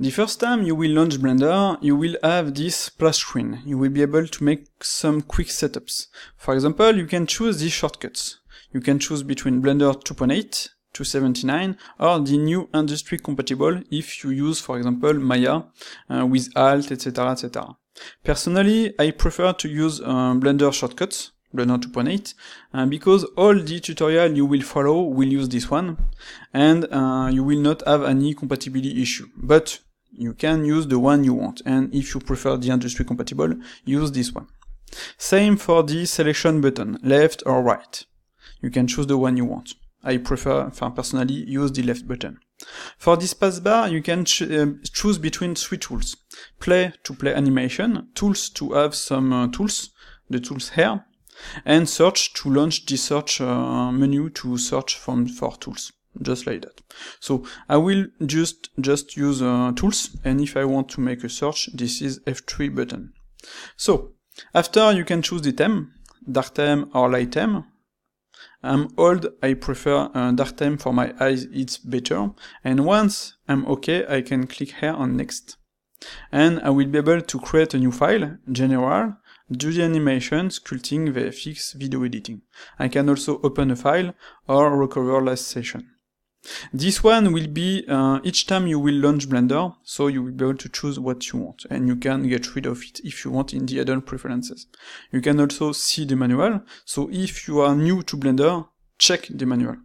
The first time you will launch Blender, you will have this splash screen. You will be able to make some quick setups. For example, you can choose these shortcuts. You can choose between Blender 2.8, 279, or the new industry compatible if you use, for example, Maya uh, with Alt, etc., etc. Personally, I prefer to use uh, Blender shortcuts, Blender 2.8, uh, because all the tutorial you will follow will use this one, and uh, you will not have any compatibility issue. But you can use the one you want, and if you prefer the industry compatible, use this one. Same for the selection button, left or right. You can choose the one you want. I prefer, personally, use the left button. For this spacebar, you can ch uh, choose between three tools. Play to play animation, tools to have some uh, tools, the tools here, and search to launch the search uh, menu to search from for tools just like that so I will just just use uh, tools and if I want to make a search this is F3 button so after you can choose the theme dark theme or light theme I'm old, I prefer uh, dark theme for my eyes, it's better. And once I'm okay, I can click here on next. And I will be able to create a new file, general, do the animation, sculpting, VFX, video editing. I can also open a file or recover last session. This one will be uh, each time you will launch Blender, so you will be able to choose what you want, and you can get rid of it if you want in the add-on preferences. You can also see the manual, so if you are new to Blender, check the manual.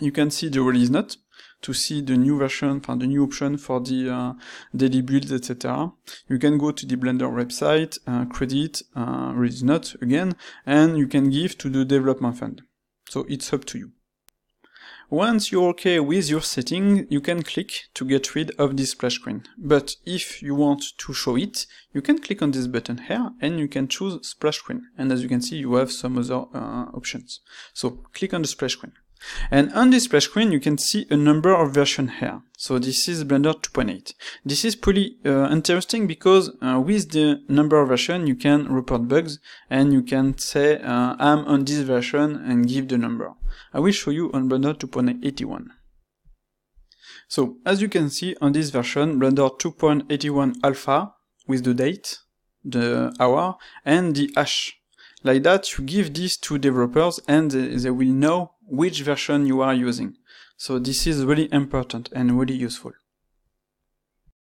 You can see the release note, to see the new version, the new option for the uh, daily builds, etc. You can go to the Blender website, uh, credit, uh, release again, and you can give to the development fund. So it's up to you. Once you're okay with your setting, you can click to get rid of this splash screen. But if you want to show it, you can click on this button here and you can choose splash screen. And as you can see, you have some other uh, options. So click on the splash screen. And on this splash screen, you can see a number of versions here. So this is Blender 2.8. This is pretty uh, interesting because uh, with the number of version, you can report bugs and you can say, uh, I'm on this version and give the number. I will show you on Blender 2.81. So, as you can see on this version, Blender 2.81 Alpha, with the date, the hour, and the hash. Like that, you give this to developers and they will know which version you are using. So this is really important and really useful.